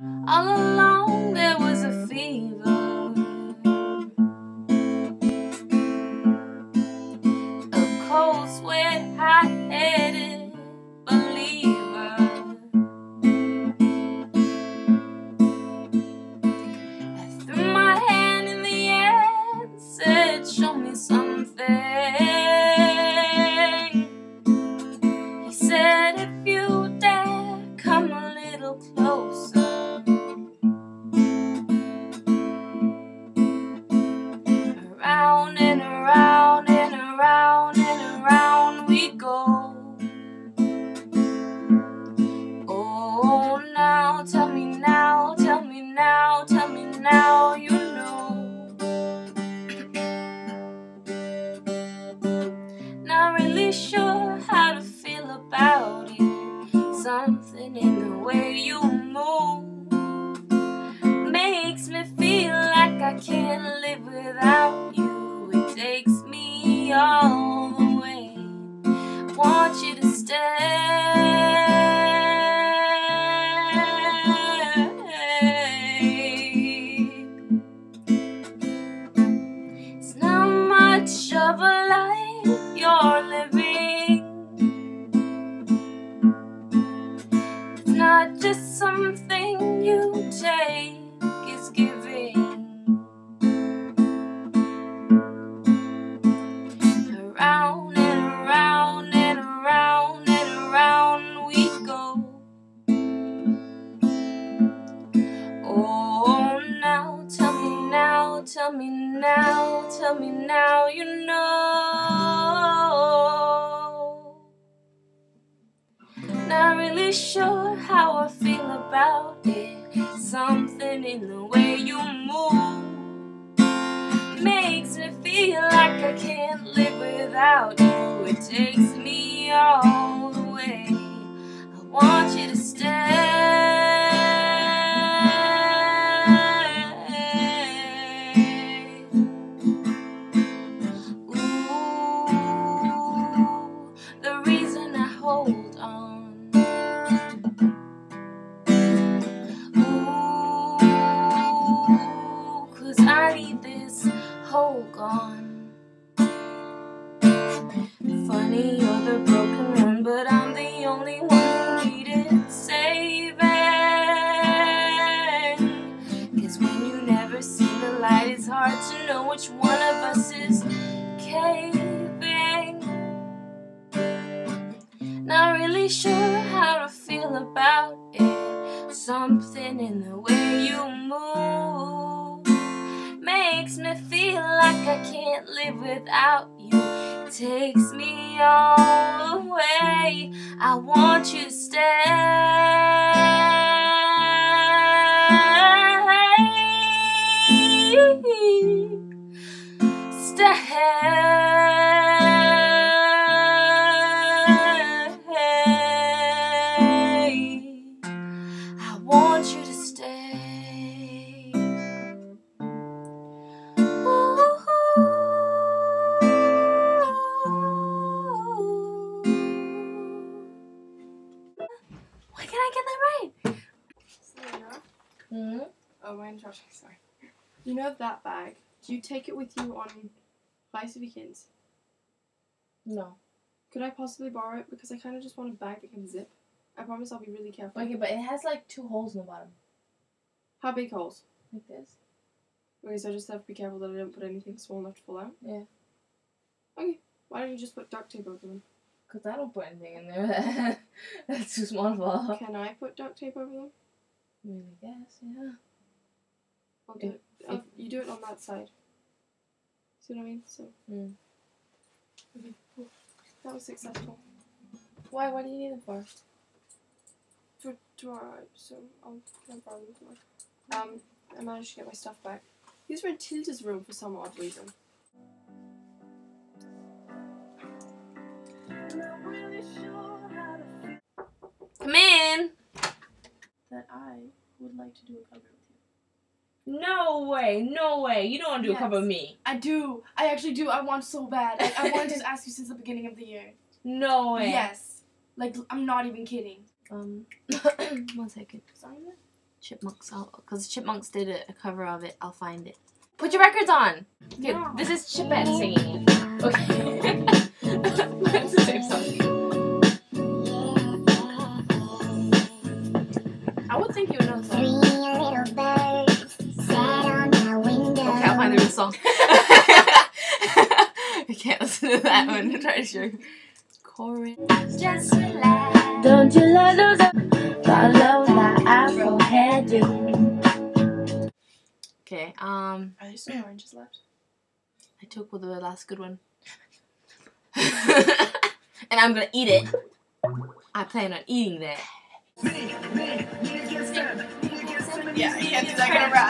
All along Oh, now. Tell me not just something you take, it's giving. Around and around and around and around we go. Oh, now tell me now, tell me now, tell me now, you know. Really sure how I feel about it. Something in the way you move makes me feel like I can't live without you. It takes me all the way. I want you to whole gone. Funny, you're the broken one, but I'm the only one who needed saving. 'Cause when you never see the light, it's hard to know which one of us is caving. Not really sure how to feel about it. Something in the way you move makes me feel I can't live without you. It Takes me all the way. I want you to stay. Sorry. You know that bag? Do you take it with you on Vice Weekends? No. Could I possibly borrow it? Because I kind of just want a bag that can zip. I promise I'll be really careful. Okay, but it has like two holes in the bottom. How big holes? Like this. Okay, so I just have to be careful that I don't put anything small enough to fall out. Yeah. Okay. Why don't you just put duct tape over them? Because I don't put anything in there. That's too small for. Can I put duct tape over them? I mean, I guess, yeah. I'll do it. I'll, you do it on that side. See what I mean? So. Mm. Okay. Cool. That was successful. Why? What do you need it for? For tomorrow, so I'll I borrow them tomorrow. Um, I managed to get my stuff back. These were in Tilda's room for some odd reason. Come in! That I would like to do a cover with. No way, no way. You don't want to do a cover of me. I do. I actually do. I want so bad. Like, I wanted to ask you since the beginning of the year. No way. Yes. Like I'm not even kidding. Um, one second. Sign it. Chipmunks, because Chipmunks did a, a cover of it. I'll find it. Put your records on. Okay, No. this is Chipette singing. Okay. it's the same song. I would think you would know the Three song. Song. I can't listen to that one. Try to show you. Chorus. Just relax. Don't you love those? Follow my afro hairdo. Okay, um, Are there still oranges left? I took the last good one. and I'm gonna eat it. I plan on eating that. Yeah, I can't do that kind of rap.